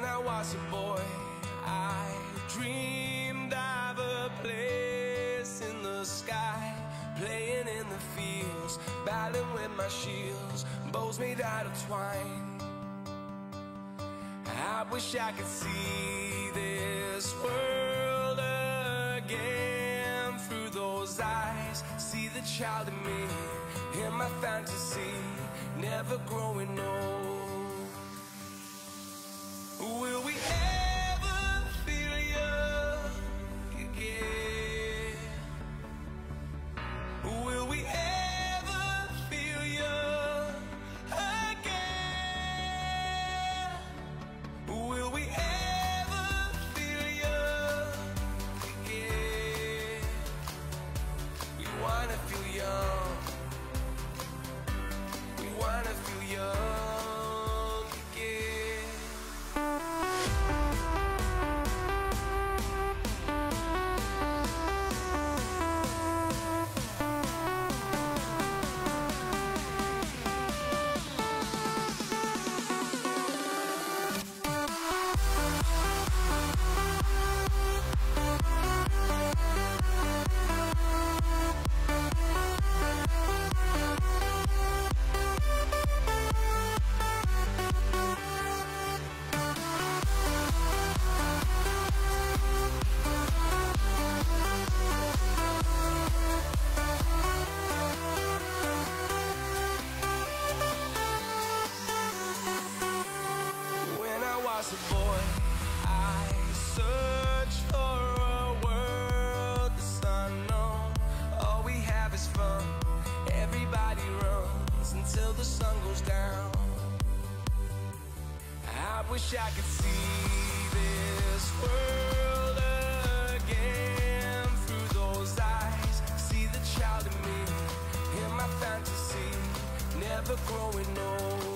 When I was a boy, I dreamed of a place in the sky, playing in the fields, battling with my shields, bows made out of twine. I wish I could see this world again through those eyes. See the child in me, the sun goes down. I wish I could see this world again through those eyes. See the child in me, in my fantasy, never growing old.